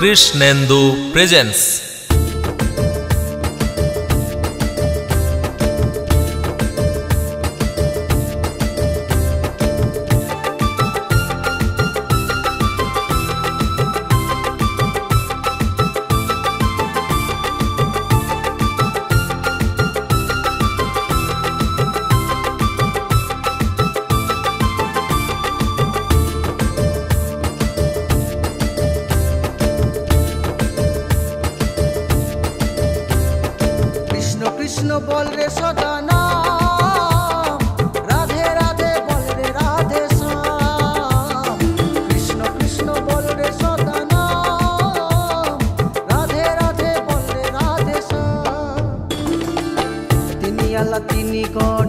Krishnendu presents. বল রে সদানা রাধে রাধে বল রে, রাধে শ্যাম কৃষ্ণ কৃষ্ণ বল রে সদানা রাধে রাধে বল রে, রাধে শ্যাম তিনি আল্লাহ তিনি গড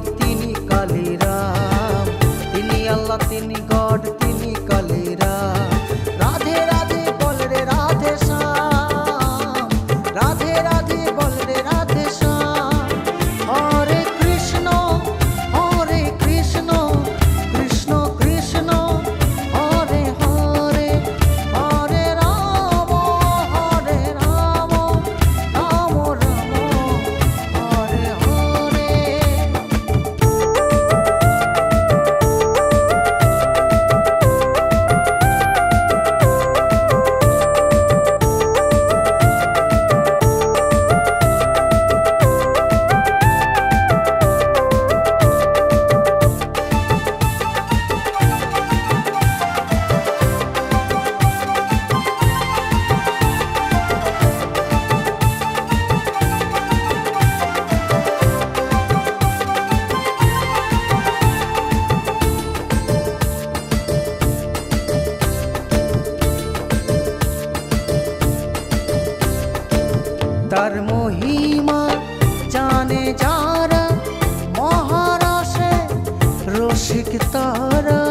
তারা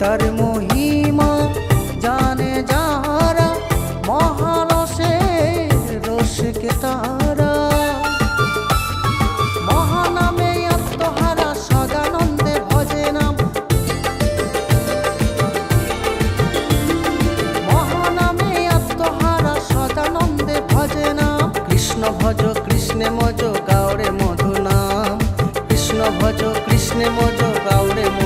তার মহিমা জানে যারা মহারসে রসিক তারা মহানামে আত্মহারা সদানন্দে ভজে নাম মহানামে আত্মহারা সদানন্দে ভজে নাম কৃষ্ণ ভজ কৃষ্ণে মজ গাওরে ভজ কৃষ্ণে মজ গাউরে মধুর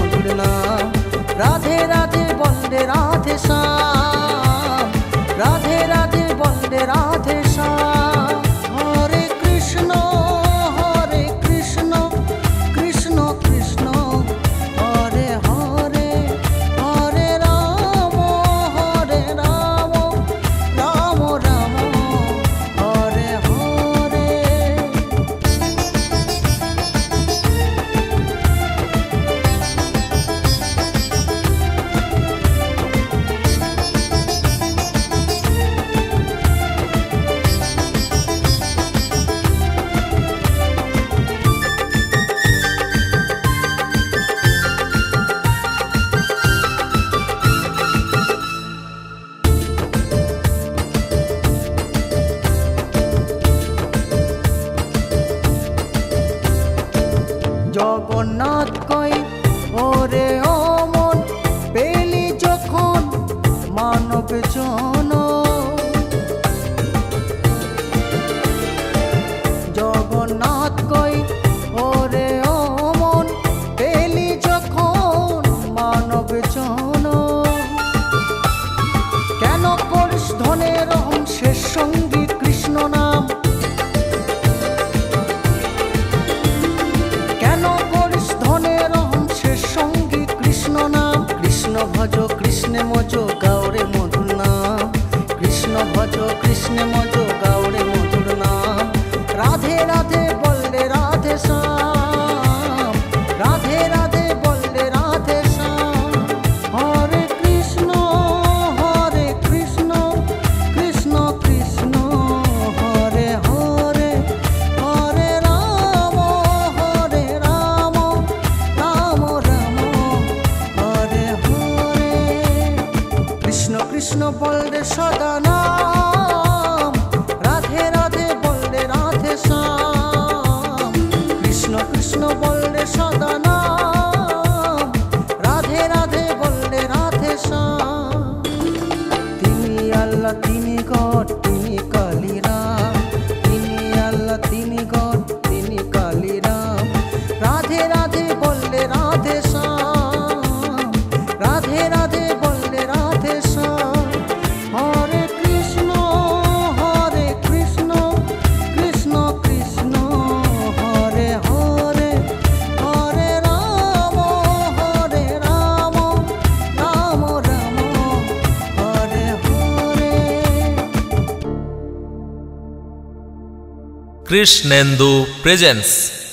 জগন্নাথ কই Krishnendu presence.